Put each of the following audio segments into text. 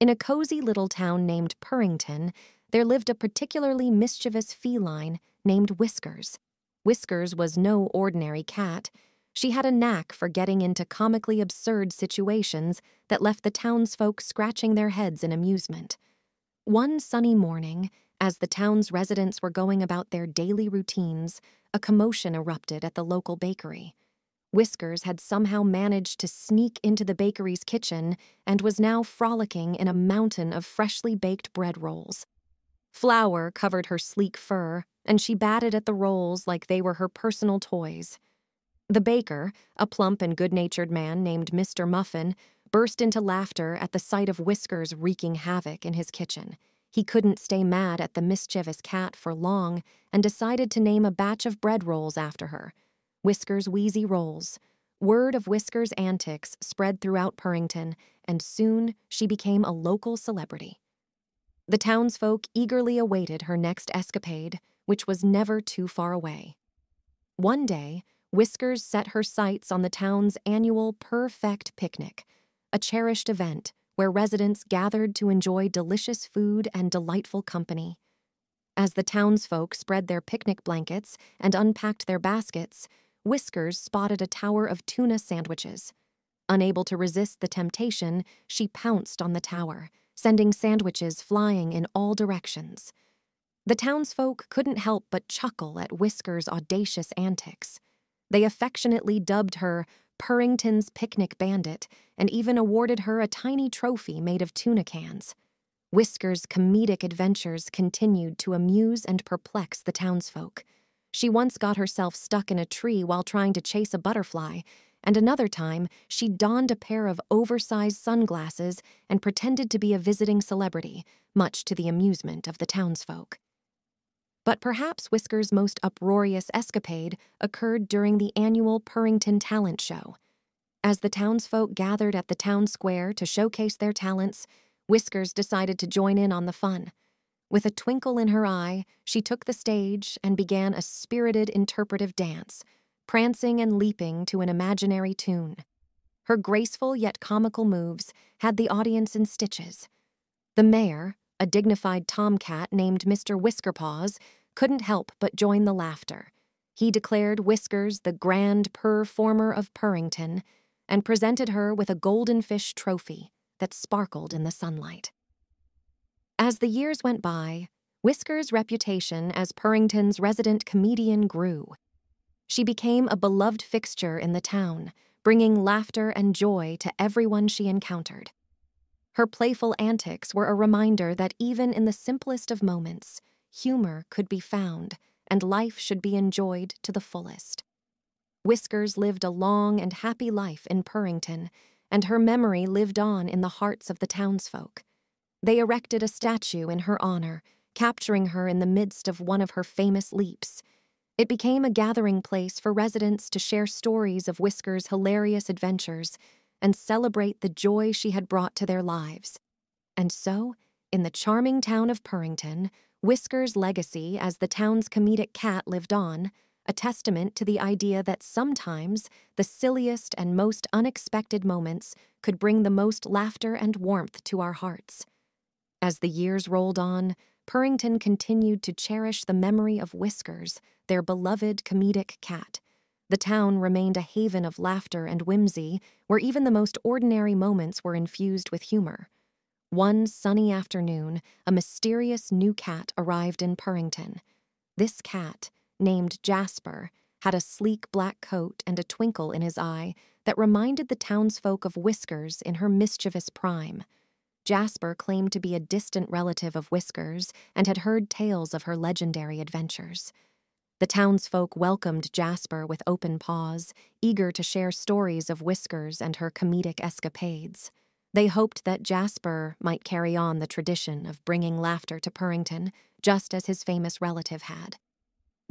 In a cozy little town named Purrington, there lived a particularly mischievous feline named Whiskers. Whiskers was no ordinary cat. She had a knack for getting into comically absurd situations that left the townsfolk scratching their heads in amusement. One sunny morning, as the town's residents were going about their daily routines, a commotion erupted at the local bakery. Whiskers had somehow managed to sneak into the bakery's kitchen and was now frolicking in a mountain of freshly baked bread rolls. Flour covered her sleek fur, and she batted at the rolls like they were her personal toys. The baker, a plump and good natured man named Mr. Muffin, burst into laughter at the sight of Whiskers wreaking havoc in his kitchen. He couldn't stay mad at the mischievous cat for long and decided to name a batch of bread rolls after her. Whiskers' Wheezy Rolls. Word of Whiskers' antics spread throughout Purrington, and soon she became a local celebrity. The townsfolk eagerly awaited her next escapade, which was never too far away. One day, Whiskers set her sights on the town's annual Perfect Picnic, a cherished event where residents gathered to enjoy delicious food and delightful company. As the townsfolk spread their picnic blankets and unpacked their baskets, Whiskers spotted a tower of tuna sandwiches. Unable to resist the temptation, she pounced on the tower, sending sandwiches flying in all directions. The townsfolk couldn't help but chuckle at Whiskers' audacious antics. They affectionately dubbed her Purrington's Picnic Bandit and even awarded her a tiny trophy made of tuna cans. Whiskers' comedic adventures continued to amuse and perplex the townsfolk. She once got herself stuck in a tree while trying to chase a butterfly, and another time she donned a pair of oversized sunglasses and pretended to be a visiting celebrity, much to the amusement of the townsfolk. But perhaps Whisker's most uproarious escapade occurred during the annual Purrington Talent Show. As the townsfolk gathered at the town square to showcase their talents, Whiskers decided to join in on the fun. With a twinkle in her eye, she took the stage and began a spirited interpretive dance, prancing and leaping to an imaginary tune. Her graceful yet comical moves had the audience in stitches. The mayor, a dignified tomcat named Mr. Whiskerpaws, couldn't help but join the laughter. He declared Whiskers the grand performer of Purrington and presented her with a golden fish trophy that sparkled in the sunlight. As the years went by, Whisker's reputation as Purrington's resident comedian grew. She became a beloved fixture in the town, bringing laughter and joy to everyone she encountered. Her playful antics were a reminder that even in the simplest of moments, humor could be found and life should be enjoyed to the fullest. Whiskers lived a long and happy life in Purrington, and her memory lived on in the hearts of the townsfolk. They erected a statue in her honor, capturing her in the midst of one of her famous leaps. It became a gathering place for residents to share stories of Whisker's hilarious adventures and celebrate the joy she had brought to their lives. And so, in the charming town of Purrington, Whisker's legacy as the town's comedic cat lived on, a testament to the idea that sometimes the silliest and most unexpected moments could bring the most laughter and warmth to our hearts. As the years rolled on, Purrington continued to cherish the memory of Whiskers, their beloved comedic cat. The town remained a haven of laughter and whimsy, where even the most ordinary moments were infused with humor. One sunny afternoon, a mysterious new cat arrived in Purrington. This cat, named Jasper, had a sleek black coat and a twinkle in his eye that reminded the townsfolk of Whiskers in her mischievous prime. Jasper claimed to be a distant relative of Whiskers and had heard tales of her legendary adventures. The townsfolk welcomed Jasper with open paws, eager to share stories of Whiskers and her comedic escapades. They hoped that Jasper might carry on the tradition of bringing laughter to Purrington, just as his famous relative had.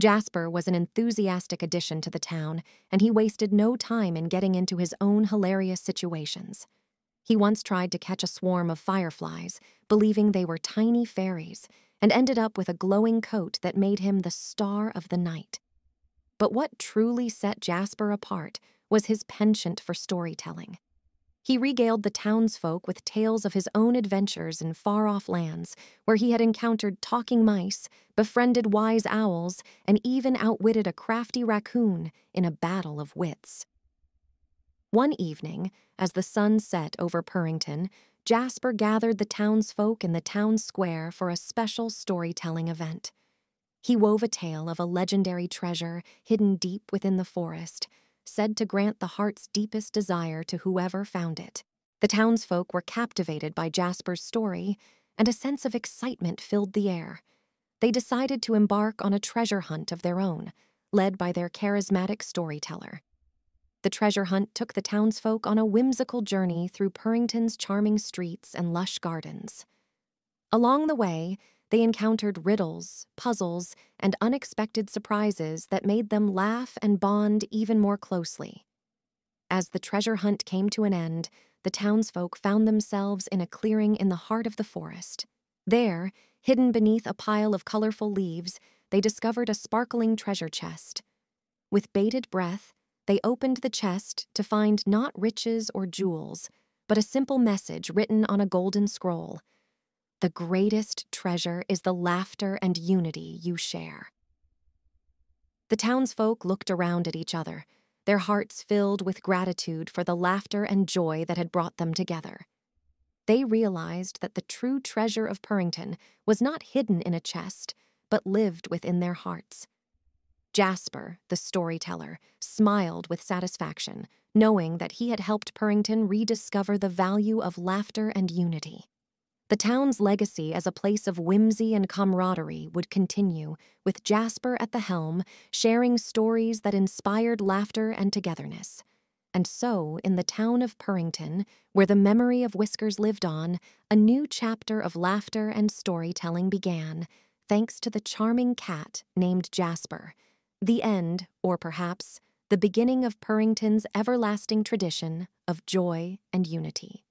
Jasper was an enthusiastic addition to the town, and he wasted no time in getting into his own hilarious situations. He once tried to catch a swarm of fireflies, believing they were tiny fairies, and ended up with a glowing coat that made him the star of the night. But what truly set Jasper apart was his penchant for storytelling. He regaled the townsfolk with tales of his own adventures in far off lands, where he had encountered talking mice, befriended wise owls, and even outwitted a crafty raccoon in a battle of wits. One evening, as the sun set over Purrington, Jasper gathered the townsfolk in the town square for a special storytelling event. He wove a tale of a legendary treasure hidden deep within the forest said to grant the heart's deepest desire to whoever found it. The townsfolk were captivated by Jasper's story, and a sense of excitement filled the air. They decided to embark on a treasure hunt of their own, led by their charismatic storyteller. The treasure hunt took the townsfolk on a whimsical journey through Purrington's charming streets and lush gardens. Along the way, they encountered riddles, puzzles, and unexpected surprises that made them laugh and bond even more closely. As the treasure hunt came to an end, the townsfolk found themselves in a clearing in the heart of the forest. There, hidden beneath a pile of colorful leaves, they discovered a sparkling treasure chest. With bated breath, they opened the chest to find not riches or jewels, but a simple message written on a golden scroll. The greatest treasure is the laughter and unity you share. The townsfolk looked around at each other, their hearts filled with gratitude for the laughter and joy that had brought them together. They realized that the true treasure of Purrington was not hidden in a chest, but lived within their hearts. Jasper, the storyteller, smiled with satisfaction, knowing that he had helped Purrington rediscover the value of laughter and unity. The town's legacy as a place of whimsy and camaraderie would continue, with Jasper at the helm, sharing stories that inspired laughter and togetherness. And so, in the town of Purrington, where the memory of Whiskers lived on, a new chapter of laughter and storytelling began, thanks to the charming cat named Jasper. The end, or perhaps, the beginning of Purrington's everlasting tradition of joy and unity.